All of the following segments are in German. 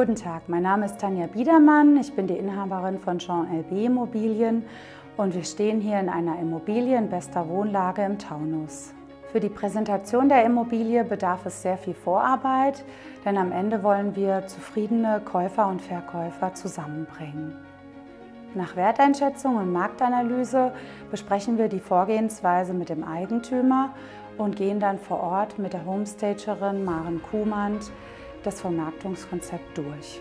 Tag, mein Name ist Tanja Biedermann, ich bin die Inhaberin von Jean LB Immobilien und wir stehen hier in einer Immobilie in bester Wohnlage im Taunus. Für die Präsentation der Immobilie bedarf es sehr viel Vorarbeit, denn am Ende wollen wir zufriedene Käufer und Verkäufer zusammenbringen. Nach Werteinschätzung und Marktanalyse besprechen wir die Vorgehensweise mit dem Eigentümer und gehen dann vor Ort mit der Homestagerin Maren Kuhmann das Vermarktungskonzept durch.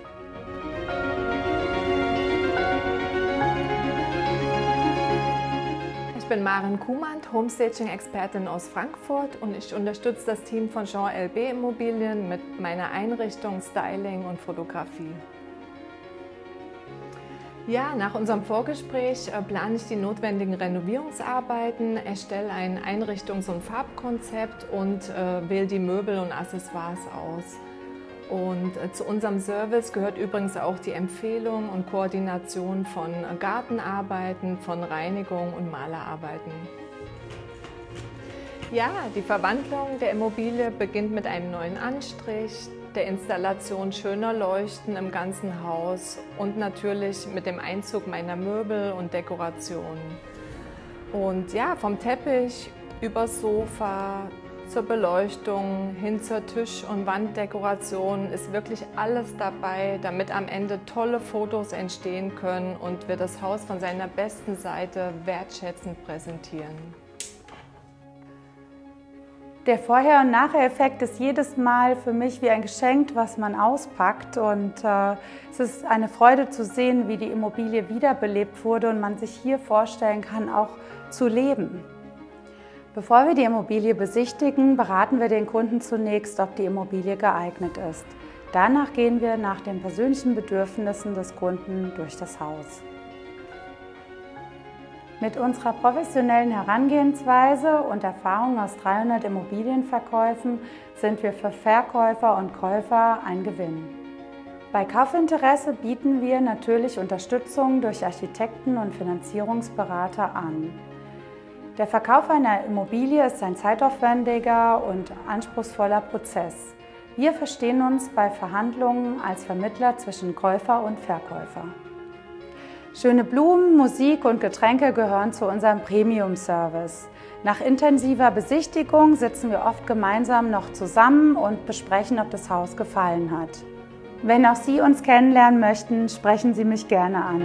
Ich bin Maren Kuhmann, Homestaging-Expertin aus Frankfurt und ich unterstütze das Team von Jean LB Immobilien mit meiner Einrichtung, Styling und Fotografie. Ja, nach unserem Vorgespräch äh, plane ich die notwendigen Renovierungsarbeiten, erstelle ein Einrichtungs- und Farbkonzept und äh, wähle die Möbel und Accessoires aus. Und äh, zu unserem Service gehört übrigens auch die Empfehlung und Koordination von Gartenarbeiten, von Reinigung und Malerarbeiten. Ja, die Verwandlung der Immobilie beginnt mit einem neuen Anstrich, der Installation schöner Leuchten im ganzen Haus und natürlich mit dem Einzug meiner Möbel und Dekorationen. Und ja, vom Teppich übers Sofa zur Beleuchtung hin zur Tisch- und Wanddekoration ist wirklich alles dabei, damit am Ende tolle Fotos entstehen können und wir das Haus von seiner besten Seite wertschätzend präsentieren. Der Vorher- und Nachher-Effekt ist jedes Mal für mich wie ein Geschenk, was man auspackt. Und äh, es ist eine Freude zu sehen, wie die Immobilie wiederbelebt wurde und man sich hier vorstellen kann, auch zu leben. Bevor wir die Immobilie besichtigen, beraten wir den Kunden zunächst, ob die Immobilie geeignet ist. Danach gehen wir nach den persönlichen Bedürfnissen des Kunden durch das Haus. Mit unserer professionellen Herangehensweise und Erfahrung aus 300 Immobilienverkäufen sind wir für Verkäufer und Käufer ein Gewinn. Bei Kaufinteresse bieten wir natürlich Unterstützung durch Architekten und Finanzierungsberater an. Der Verkauf einer Immobilie ist ein zeitaufwendiger und anspruchsvoller Prozess. Wir verstehen uns bei Verhandlungen als Vermittler zwischen Käufer und Verkäufer. Schöne Blumen, Musik und Getränke gehören zu unserem Premium-Service. Nach intensiver Besichtigung sitzen wir oft gemeinsam noch zusammen und besprechen, ob das Haus gefallen hat. Wenn auch Sie uns kennenlernen möchten, sprechen Sie mich gerne an.